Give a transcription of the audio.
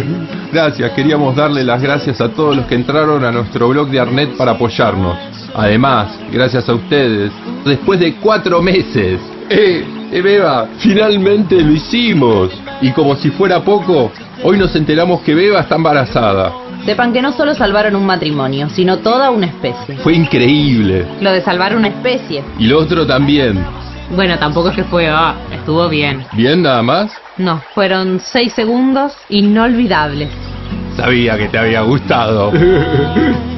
Gracias, queríamos darle las gracias a todos los que entraron a nuestro blog de Arnet para apoyarnos. Además, gracias a ustedes, después de cuatro meses. ¡Eh! ¡Eh, Beba! ¡Finalmente lo hicimos! Y como si fuera poco, hoy nos enteramos que Beba está embarazada. Sepan que no solo salvaron un matrimonio, sino toda una especie. Fue increíble. Lo de salvar una especie. Y lo otro también. Bueno, tampoco es que fue, ah, estuvo bien. ¿Bien nada más? No, fueron seis segundos inolvidables. Sabía que te había gustado.